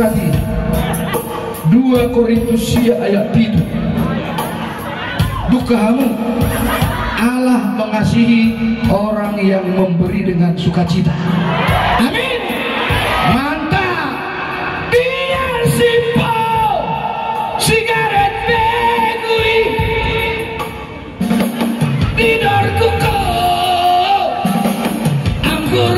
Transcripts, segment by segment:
lagi. 2 Korintus ayat 3 Duka kamu Allah mengasihi orang yang memberi dengan sukacita. Amin. Mantap. Dia simple. Sigaret begui. Tidur kuku Anggur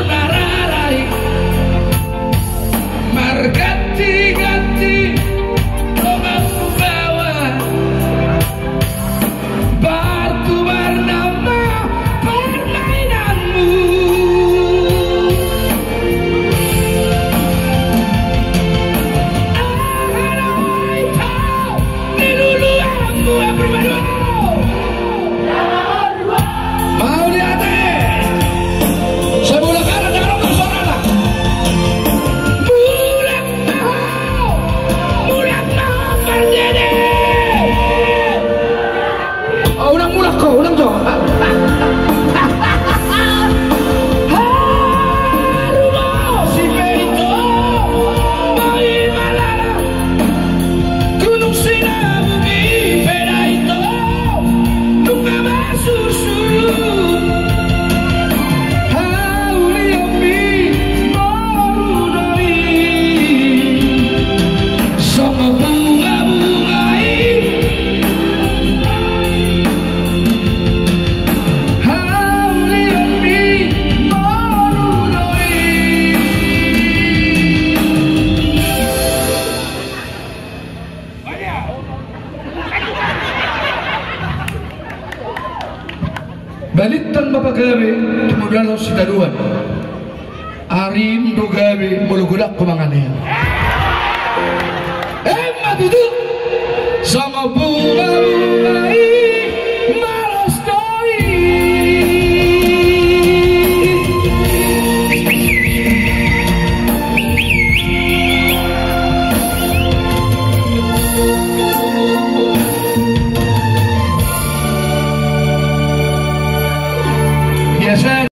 乌拉乌拉，哥，乌拉哥。bagami tumudalo si daduan arin dogami mulugudak kumangani eh matutu sama bunga bunga